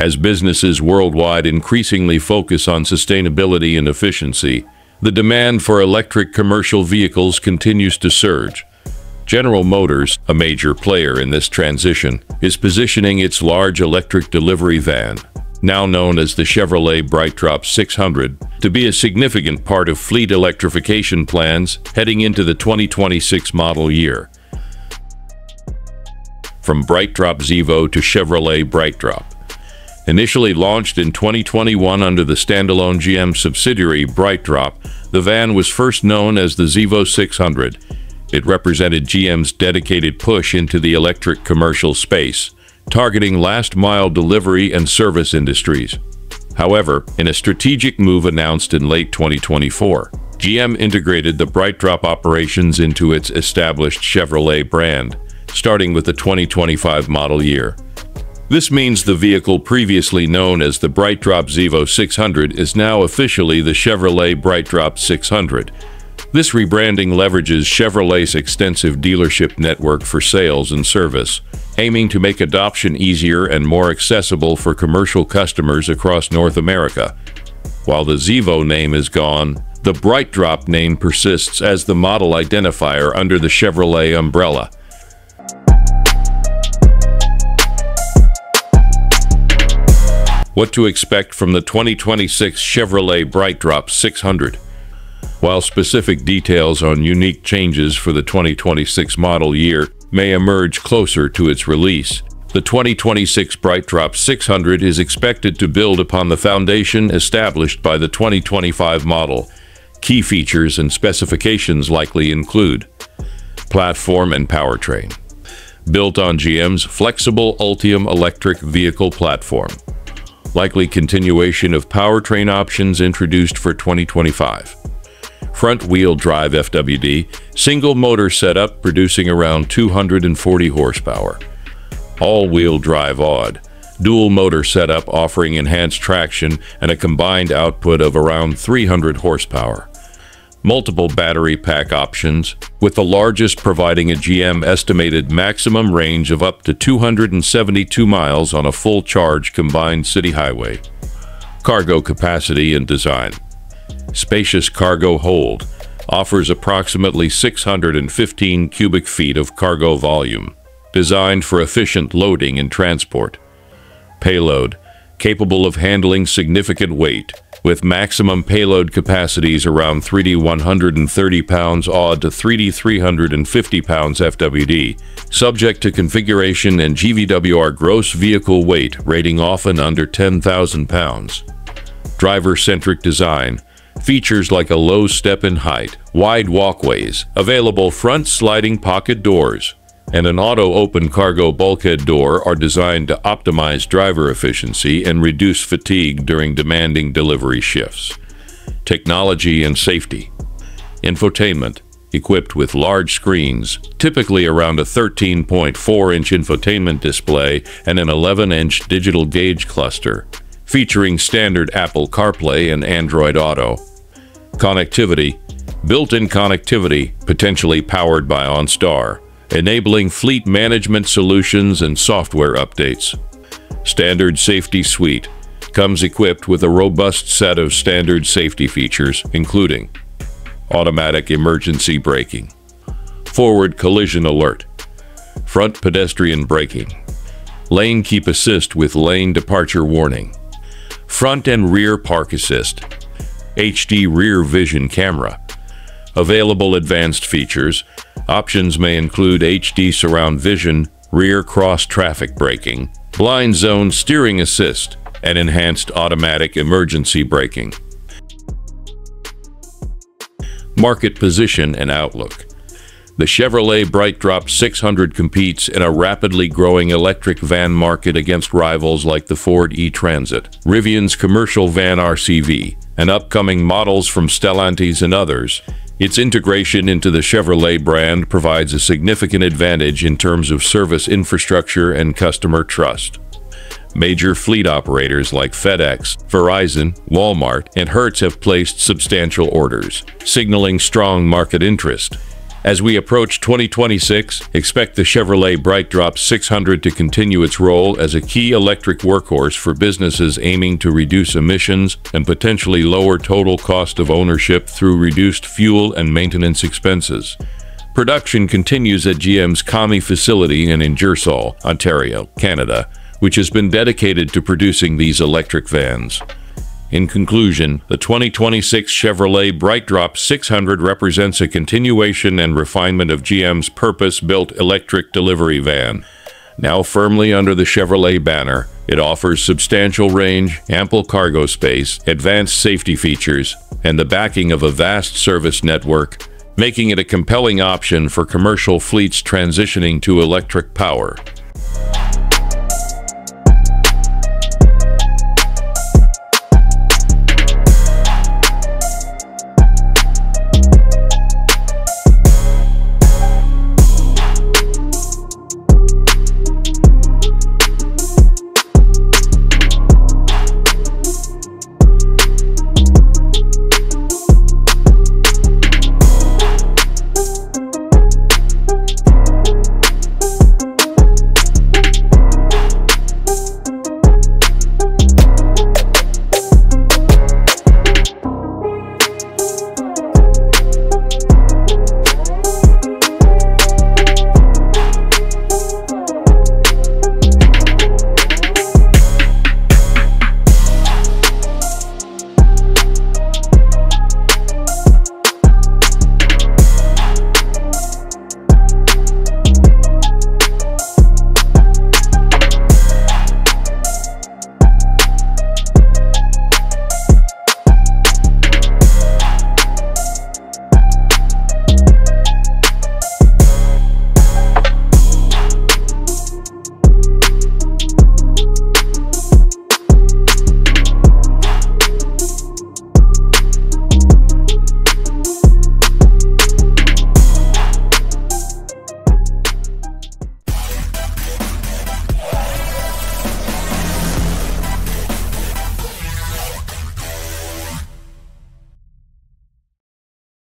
As businesses worldwide increasingly focus on sustainability and efficiency, the demand for electric commercial vehicles continues to surge. General Motors, a major player in this transition, is positioning its large electric delivery van, now known as the Chevrolet BrightDrop 600, to be a significant part of fleet electrification plans heading into the 2026 model year. From BrightDrop Zevo to Chevrolet BrightDrop. Initially launched in 2021 under the standalone GM subsidiary BrightDrop, the van was first known as the Zevo 600 it represented GM's dedicated push into the electric commercial space, targeting last-mile delivery and service industries. However, in a strategic move announced in late 2024, GM integrated the BrightDrop operations into its established Chevrolet brand, starting with the 2025 model year. This means the vehicle previously known as the BrightDrop Zevo 600 is now officially the Chevrolet BrightDrop 600, this rebranding leverages Chevrolet's extensive dealership network for sales and service, aiming to make adoption easier and more accessible for commercial customers across North America. While the Zevo name is gone, the BrightDrop name persists as the model identifier under the Chevrolet umbrella. What to expect from the 2026 Chevrolet BrightDrop 600 while specific details on unique changes for the 2026 model year may emerge closer to its release. The 2026 BrightDrop 600 is expected to build upon the foundation established by the 2025 model. Key features and specifications likely include platform and powertrain. Built on GM's flexible Ultium electric vehicle platform. Likely continuation of powertrain options introduced for 2025 front-wheel drive FWD, single motor setup producing around 240 horsepower. All-wheel drive AWD, dual motor setup offering enhanced traction and a combined output of around 300 horsepower. Multiple battery pack options, with the largest providing a GM estimated maximum range of up to 272 miles on a full charge combined city highway. Cargo capacity and design spacious cargo hold, offers approximately 615 cubic feet of cargo volume, designed for efficient loading and transport. Payload, capable of handling significant weight, with maximum payload capacities around 3D 130 pounds AWD to 3D 350 pounds FWD, subject to configuration and GVWR gross vehicle weight rating often under 10,000 pounds. Driver-centric design, Features like a low step in height, wide walkways, available front sliding pocket doors, and an auto-open cargo bulkhead door are designed to optimize driver efficiency and reduce fatigue during demanding delivery shifts. Technology and safety. Infotainment, equipped with large screens, typically around a 13.4-inch infotainment display and an 11-inch digital gauge cluster, featuring standard Apple CarPlay and Android Auto. Connectivity, built-in connectivity, potentially powered by OnStar, enabling fleet management solutions and software updates. Standard Safety Suite comes equipped with a robust set of standard safety features, including automatic emergency braking, forward collision alert, front pedestrian braking, lane keep assist with lane departure warning, front and rear park assist, HD rear vision camera. Available advanced features. Options may include HD surround vision, rear cross traffic braking, blind zone steering assist, and enhanced automatic emergency braking. Market position and outlook. The Chevrolet BrightDrop 600 competes in a rapidly growing electric van market against rivals like the Ford E-Transit, Rivian's commercial van RCV, and upcoming models from Stellantis and others. Its integration into the Chevrolet brand provides a significant advantage in terms of service infrastructure and customer trust. Major fleet operators like FedEx, Verizon, Walmart, and Hertz have placed substantial orders, signaling strong market interest. As we approach 2026, expect the Chevrolet BrightDrop 600 to continue its role as a key electric workhorse for businesses aiming to reduce emissions and potentially lower total cost of ownership through reduced fuel and maintenance expenses. Production continues at GM's CAMI facility in Ingersoll, Ontario, Canada, which has been dedicated to producing these electric vans. In conclusion, the 2026 Chevrolet BrightDrop 600 represents a continuation and refinement of GM's purpose-built electric delivery van. Now firmly under the Chevrolet banner, it offers substantial range, ample cargo space, advanced safety features, and the backing of a vast service network, making it a compelling option for commercial fleets transitioning to electric power.